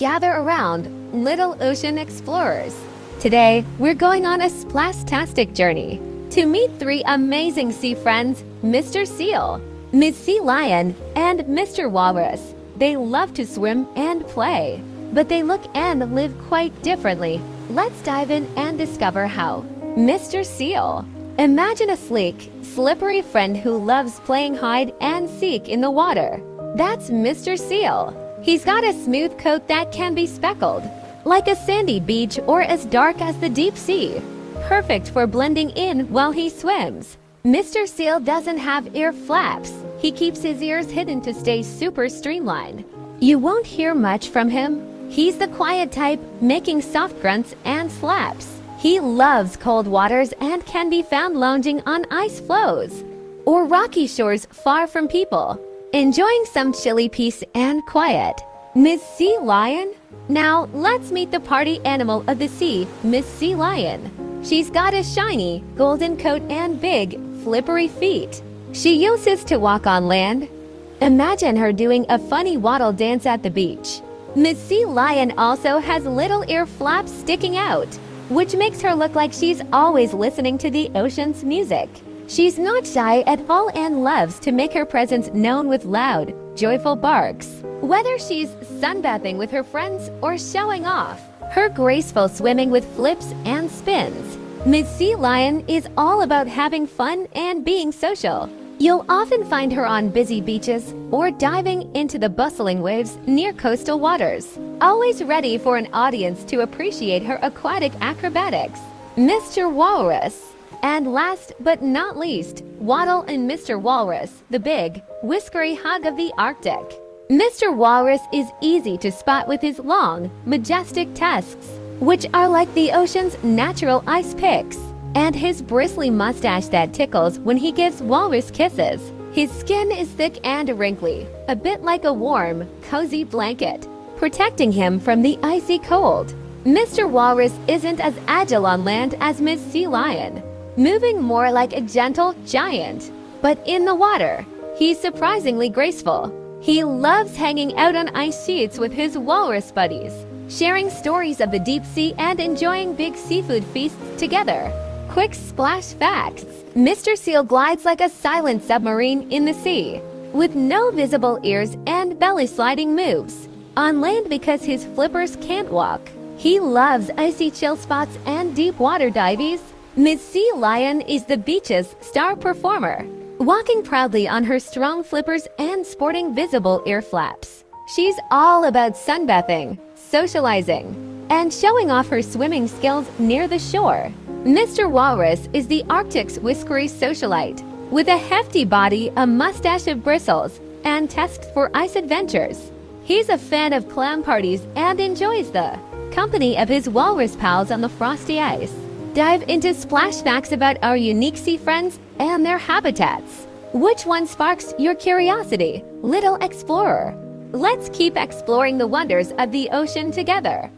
gather around, little ocean explorers. Today, we're going on a splastastic journey to meet three amazing sea friends Mr. Seal, Miss Sea Lion, and Mr. Walrus. They love to swim and play, but they look and live quite differently. Let's dive in and discover how. Mr. Seal. Imagine a sleek, slippery friend who loves playing hide and seek in the water. That's Mr. Seal. He's got a smooth coat that can be speckled, like a sandy beach or as dark as the deep sea. Perfect for blending in while he swims. Mr. Seal doesn't have ear flaps. He keeps his ears hidden to stay super streamlined. You won't hear much from him. He's the quiet type, making soft grunts and slaps. He loves cold waters and can be found lounging on ice floes or rocky shores far from people, enjoying some chilly peace and quiet. Miss Sea Lion? Now, let's meet the party animal of the sea, Miss Sea Lion. She's got a shiny, golden coat and big, flippery feet. She uses to walk on land. Imagine her doing a funny waddle dance at the beach. Miss Sea Lion also has little ear flaps sticking out, which makes her look like she's always listening to the ocean's music. She's not shy at all and loves to make her presence known with loud, joyful barks. Whether she's sunbathing with her friends or showing off, her graceful swimming with flips and spins. Miss Sea Lion is all about having fun and being social. You'll often find her on busy beaches or diving into the bustling waves near coastal waters, always ready for an audience to appreciate her aquatic acrobatics. Mr. Walrus. And last but not least, Waddle and Mr. Walrus, the big, whiskery hog of the Arctic. Mr. Walrus is easy to spot with his long, majestic tusks, which are like the ocean's natural ice picks, and his bristly mustache that tickles when he gives walrus kisses. His skin is thick and wrinkly, a bit like a warm, cozy blanket, protecting him from the icy cold. Mr. Walrus isn't as agile on land as Miss Sea Lion, moving more like a gentle giant. But in the water, he's surprisingly graceful. He loves hanging out on ice sheets with his walrus buddies, sharing stories of the deep sea and enjoying big seafood feasts together. Quick splash facts Mr. Seal glides like a silent submarine in the sea, with no visible ears and belly sliding moves. On land because his flippers can't walk. He loves icy chill spots and deep water dives. Miss Sea Lion is the beach's star performer, walking proudly on her strong flippers and sporting visible ear flaps. She's all about sunbathing, socializing, and showing off her swimming skills near the shore. Mr. Walrus is the Arctic's whiskery socialite, with a hefty body, a mustache of bristles, and tasks for ice adventures. He's a fan of clam parties and enjoys the company of his walrus pals on the frosty ice. Dive into splash facts about our unique sea friends and their habitats. Which one sparks your curiosity, little explorer? Let's keep exploring the wonders of the ocean together.